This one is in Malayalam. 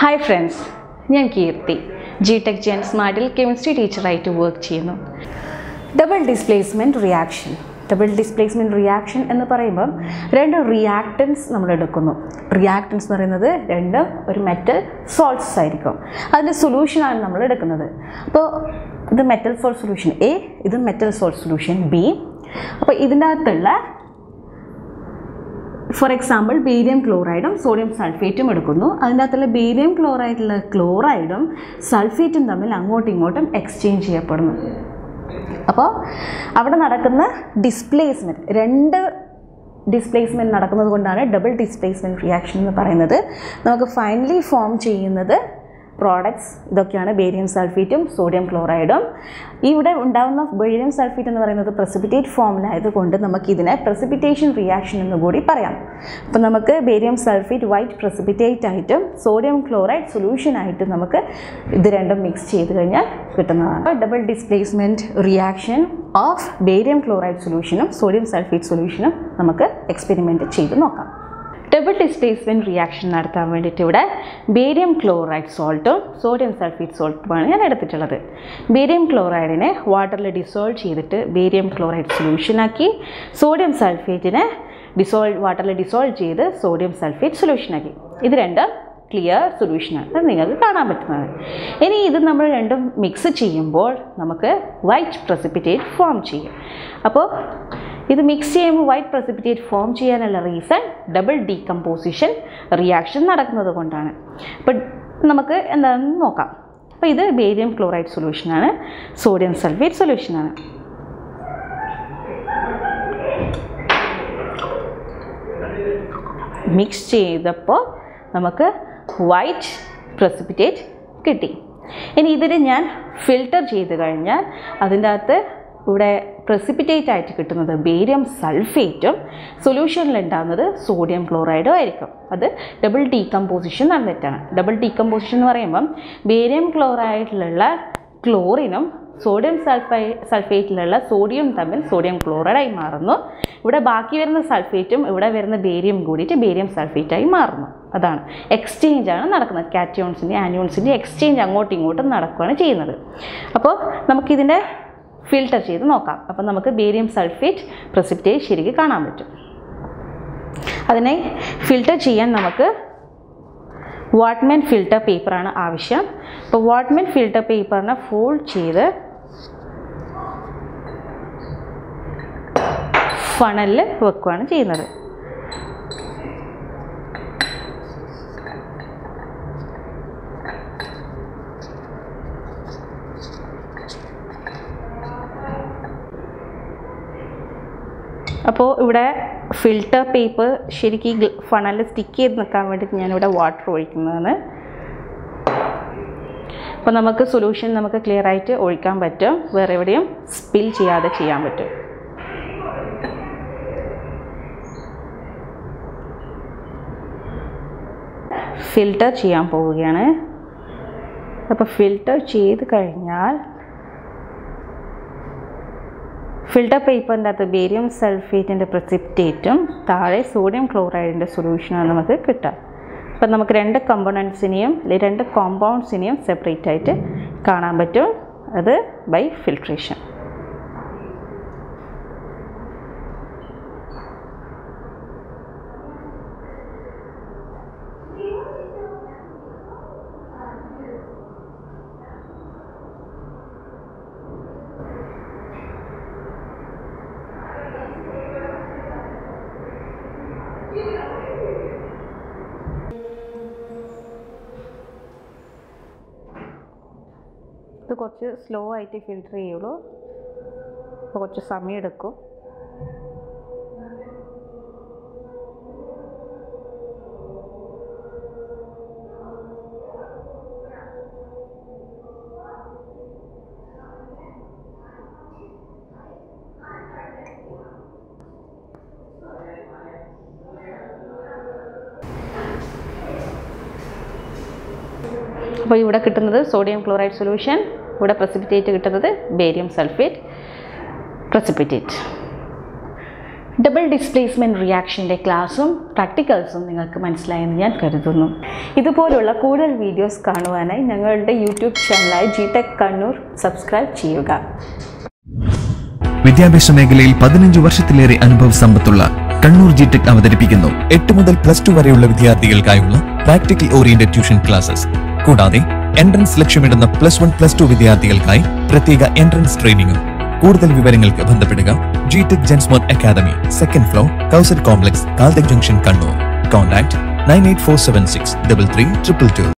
ഹായ് ഫ്രണ്ട്സ് ഞാൻ കീർത്തി. ജി ടെക് ജെൻ സ്മാർട്ടിൽ കെമിസ്ട്രി ടീച്ചറായിട്ട് വർക്ക് ചെയ്യുന്നു. Double displacement reaction double displacement reaction എന്ന് പറയുമ്പം രണ്ട് റിയാക്റ്റൻസ് നമ്മൾ എടുക്കുന്നു. റിയാക്റ്റൻസ് എന്ന് പറയുന്നത് രണ്ടും ഒരു മെറ്റൽ സോൾട്ട്സ് ആയിരിക്കും. അതിന്റെ സൊല്യൂഷനാണ് നമ്മൾ എടുക്കുന്നത്. അപ്പോൾ ഇത് മെറ്റൽ സോൾട്ട് സൊല്യൂഷൻ എ ഇത് മെറ്റൽ സോൾട്ട് സൊല്യൂഷൻ ബി അപ്പോൾ ഇതിന്റെ അകത്തുള്ള ഫോർ എക്സാമ്പിൾ ബേരിയം ക്ലോറൈഡും സോഡിയം സൾഫേറ്റും എടുക്കുന്നു. അതിന്റെ അകത്തുള്ള ബേരിയം ക്ലോറൈഡിലുള്ള ക്ലോറൈഡും സൾഫേറ്റും തമ്മിൽ അങ്ങോട്ടും ഇങ്ങോട്ടും എക്സ്ചേഞ്ച് ചെയ്യപ്പെടുന്നു. അപ്പോൾ അവിടെ നടക്കുന്ന ഡിസ്പ്ലേസ്മെന്റ് രണ്ട് ഡിസ്പ്ലേസ്മെന്റ് നടക്കുന്നത് കൊണ്ടാണ് ഡബിൾ ഡിസ്പ്ലേസ്മെന്റ് റിയാക്ഷൻ എന്ന് പറയുന്നത്. നമുക്ക് ഫൈനലി ഫോം ചെയ്യുന്നത് പ്രോഡക്ട്സ് ഇതൊക്കെയാണ് ബേരിയം സൾഫേറ്റും സോഡിയം ക്ലോറൈഡും ഇവിടെ ഉണ്ടാകുന്ന ബേരിയം സൾഫേറ്റ് എന്ന് പറയുന്നത് പ്രസിപ്പിറ്റേറ്റ് ഫോമിലായതുകൊണ്ട് നമുക്കിതിനെ പ്രസിപിറ്റേഷൻ റിയാക്ഷൻ എന്ന് കൂടി പറയാം. അപ്പോൾ നമുക്ക് ബേരിയം സൾഫേറ്റ് വൈറ്റ് പ്രസിപിറ്റേറ്റ് ആയിട്ടും സോഡിയം ക്ലോറൈഡ് സൊല്യൂഷനായിട്ടും നമുക്ക് ഇത് രണ്ടും മിക്സ് ചെയ്ത് കഴിഞ്ഞാൽ കിട്ടുന്നതാണ്. Double displacement reaction of barium chloride സൊല്യൂഷനും സോഡിയം സൾഫേറ്റ് സൊല്യൂഷനും നമുക്ക് എക്സ്പെരിമെന്റ് ചെയ്ത് നോക്കാം. ഡബിൾ ഡിസ്പ്ലേസ്മെന്റ് റിയാക്ഷൻ നടത്താൻ വേണ്ടിയിട്ട് ഇവിടെ ബേരിയം ക്ലോറൈഡ് സോൾട്ടും സോഡിയം സൾഫേറ്റ് സോൾട്ടുമാണ് ഞാൻ എടുത്തിട്ടുള്ളത്. ബേരിയം ക്ലോറൈഡിനെ വാട്ടറിൽ ഡിസോൾവ് ചെയ്തിട്ട് ബേരിയം ക്ലോറൈഡ് സൊല്യൂഷനാക്കി സോഡിയം സൾഫേറ്റിനെ ഡിസോൾവ് വാട്ടറിൽ ഡിസോൾവ് ചെയ്ത് സോഡിയം സൾഫേറ്റ് സൊല്യൂഷനാക്കി ഇത് രണ്ടും ക്ലിയർ സൊല്യൂഷനാണ് അത് നിങ്ങൾക്ക് കാണാൻ പറ്റുന്നത്. ഇനി ഇത് നമ്മൾ രണ്ടും മിക്സ് ചെയ്യുമ്പോൾ നമുക്ക് വൈറ്റ് പ്രസിപ്പിറ്റേറ്റ് ഫോം ചെയ്യും. അപ്പോൾ ഇത് മിക്സ് ചെയ്യുമ്പോൾ വൈറ്റ് പ്രസിപ്പിറ്റേറ്റ് ഫോം ചെയ്യാനുള്ള റീസൺ ഡബിൾ ഡീകമ്പോസിഷൻ റിയാക്ഷൻ നടക്കുന്നത് കൊണ്ടാണ്. അപ്പോൾ നമുക്ക് എന്താണെന്ന് നോക്കാം. അപ്പോൾ ഇത് ബേരിയം ക്ലോറൈഡ് സൊല്യൂഷനാണ് സോഡിയം സൾഫേറ്റ് സൊല്യൂഷനാണ് മിക്സ് ചെയ്തപ്പോൾ നമുക്ക് വൈറ്റ് പ്രസിപ്പിറ്റേറ്റ് കിട്ടി. ഇനി ഇതിന് ഞാൻ ഫിൽട്ടർ ചെയ്ത് കഴിഞ്ഞാൽ അതിന്റെ അകത്ത് ഇവിടെ പ്രസിപ്പിറ്റേറ്റ് ആയിട്ട് കിട്ടുന്നത് ബേരിയം സൾഫേറ്റും സൊല്യൂഷനിൽ ഉണ്ടാകുന്നത് സോഡിയം ക്ലോറൈഡും ആയിരിക്കും. അത് ഡബിൾ ഡീകമ്പോസിഷൻ നടന്നിട്ടാണ്. ഡബിൾ ഡീകമ്പോസിഷൻ എന്ന് പറയുമ്പം ബേരിയം ക്ലോറൈഡിലുള്ള ക്ലോറിനും സോഡിയം സൾഫൈ സൾഫേറ്റിലുള്ള സോഡിയം തമ്മിൽ സോഡിയം ക്ലോറൈഡായി മാറുന്നു. ഇവിടെ ബാക്കി വരുന്ന സൾഫേറ്റും ഇവിടെ വരുന്ന ബേരിയം കൂടിയിട്ട് ബേരിയം സൾഫേറ്റായി മാറുന്നു. അതാണ്. എക്സ്ചേഞ്ച് ആണ് നടക്കുന്നത്. കാറ്റിയോൺസിന്റെ ആനിയോൺസിന്റെ എക്സ്ചേഞ്ച് അങ്ങോട്ടും ഇങ്ങോട്ടും നടക്കുകയാണ് ചെയ്യുന്നത്. അപ്പോൾ നമുക്കിതിന്റെ ഫിൽട്ടർ ചെയ്ത് നോക്കാം. അപ്പം നമുക്ക് ബേരിയം സൾഫേറ്റ് പ്രസിപ്റ്റേറ്റ് ശരിക്ക് കാണാൻ പറ്റും. അതിനെ ഫിൽട്ടർ ചെയ്യാൻ നമുക്ക് വാട്ട്മെൻ ഫിൽട്ടർ പേപ്പറാണ് ആവശ്യം. അപ്പോൾ വാട്ട്മെൻ ഫിൽട്ടർ പേപ്പറിനെ ഫോൾഡ് ചെയ്ത് ഫണലിൽ വെക്കുകയാണ് ചെയ്യുന്നത്. അപ്പോൾ ഇവിടെ ഫിൽട്ടർ പേപ്പർ ശരിക്കും ഫണലിൽ സ്റ്റിക്ക് ചെയ്ത് നിൽക്കാൻ വേണ്ടിയിട്ട് ഞാനിവിടെ വാട്ടർ ഒഴിക്കുന്നതാണ്. അപ്പോൾ നമുക്ക് സൊല്യൂഷൻ നമുക്ക് ക്ലിയർ ആയിട്ട് ഒഴിക്കാൻ പറ്റും. വേറെ എവിടെയും സ്പിൽ ചെയ്യാതെ ചെയ്യാൻ പറ്റും. ഫിൽട്ടർ ചെയ്യാൻ പോവുകയാണ്. അപ്പോൾ ഫിൽട്ടർ ചെയ്ത് കഴിഞ്ഞാൽ ഫിൽട്ടർ പേപ്പറിന്റെ അകത്ത് ബേരിയം സൾഫേറ്റിന്റെ പ്രസിപ്റ്റേറ്റും താഴെ സോഡിയം ക്ലോറൈഡിന്റെ സൊല്യൂഷനാണ് നമുക്ക് കിട്ടുക അപ്പം നമുക്ക് രണ്ട് കമ്പോണൻസിനെയും രണ്ട് കോമ്പൗണ്ട്സിനെയും സെപ്പറേറ്റ് ആയിട്ട് കാണാൻ പറ്റും. അത് ബൈ ഫിൽട്രേഷൻ ഇത് കുറച്ച് സ്ലോ ആയിട്ട് ഫിൽറ്റർ ചെയ്യുള്ളൂ. അപ്പോൾ കുറച്ച് സമയം അപ്പോൾ ഇവിടെ കിട്ടുന്നത് സോഡിയം ക്ലോറൈഡ് സൊല്യൂഷൻ ഇവിടെ പ്രസിപ്പിറ്റേറ്റ് കിട്ടുന്നത് barium sulphate precipitate double displacement റിയാക്ഷന്റെ ക്ലാസ്സും പ്രാക്ടിക്കൽസും നിങ്ങൾക്ക് മനസ്സിലായെന്ന് ഞാൻ കരുതുന്നു. ഇതുപോലുള്ള കൂടുതൽ വീഡിയോസ് കാണുവാനായി ഞങ്ങളുടെ യൂട്യൂബ് ചാനലായ ജി ടെക് കണ്ണൂർ സബ്സ്ക്രൈബ് ചെയ്യുക. വിദ്യാഭ്യാസ മേഖലയിൽ പതിനഞ്ച് വർഷത്തിലേറെ അനുഭവ സമ്പത്തുള്ള കണ്ണൂർ ജി ടെക് അവതരിപ്പിക്കുന്നു. എട്ട് മുതൽ പ്ലസ് ടു വരെയുള്ള വിദ്യാർത്ഥികൾക്കായുള്ള പ്രാക്ടിക്കൽ ഓറിയന്റഡ് ട്യൂഷൻ ക്ലാസസ് കൂടാതെ എൻട്രൻസ് ലക്ഷ്യമിടുന്ന പ്ലസ് വൺ പ്ലസ് ടു വിദ്യാർത്ഥികൾക്കായി പ്രത്യേക എൻട്രൻസ് ട്രെയിനിങ്ങും കൂടുതൽ വിവരങ്ങൾക്ക് ബന്ധപ്പെടുക G tech ജെൻസ്മോർ academy second floor Kausar complex Caltex junction Kannur contact nine eight four seven six double three triple two